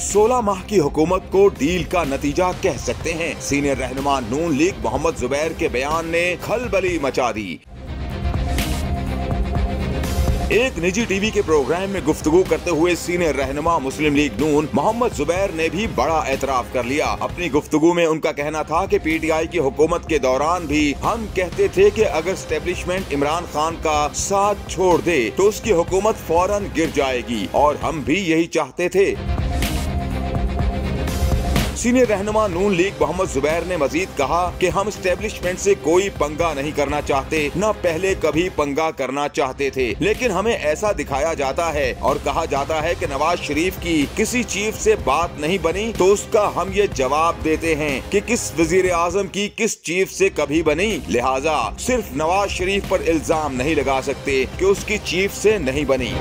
16 माह की हुकूमत को डील का नतीजा कह सकते हैं। सीनियर रहनुमा नून लीग मोहम्मद जुबैर के बयान ने खलबली मचा दी। एक निजी टीवी के प्रोग्राम में गुफ्तगू करते हुए सीनियर रहनुमा मुस्लिम लीग नून मोहम्मद जुबैर ने भी बड़ा एतराफ कर लिया। अपनी गुफ्तगू में उनका कहना था कि पीटीआई की हुकूमत के दौरान भी हम कहते थे कि अगर स्टेब्लिशमेंट इमरान खान का साथ छोड़ दे तो उसकी हुकूमत फ़ौरन गिर जाएगी और हम भी यही चाहते थे। सीनियर रहनुमा नून लीग मोहम्मद जुबैर ने मजीद कहा कि हम स्टेब्लिशमेंट से कोई पंगा नहीं करना चाहते, न पहले कभी पंगा करना चाहते थे। लेकिन हमें ऐसा दिखाया जाता है और कहा जाता है कि नवाज़ शरीफ की किसी चीफ से बात नहीं बनी तो उसका हम ये जवाब देते हैं कि किस वज़ीर आज़म की किस चीफ से कभी बनी। लिहाजा सिर्फ़ नवाज़ शरीफ पर इल्ज़ाम नहीं लगा सकते कि उसकी चीफ से नहीं बनी।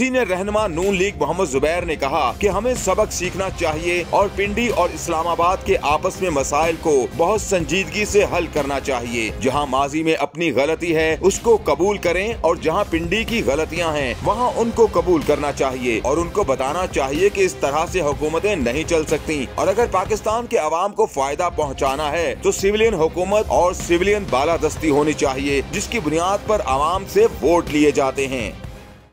सीनियर रहनुमा नून लीग मोहम्मद जुबैर ने कहा कि हमें सबक सीखना चाहिए और पिंडी और इस्लामाबाद के आपस में मसाइल को बहुत संजीदगी से हल करना चाहिए। जहाँ माजी में अपनी गलती है, उसको कबूल करें और जहाँ पिंडी की गलतियाँ हैं, वहाँ उनको कबूल करना चाहिए और उनको बताना चाहिए कि इस तरह से हुकूमतें नहीं चल सकती। और अगर पाकिस्तान के आवाम को फ़ायदा पहुँचाना है तो सिविलियन हुकूमत और सिविलियन बालादस्ती होनी चाहिए, जिसकी बुनियाद पर आवाम से वोट लिए जाते हैं।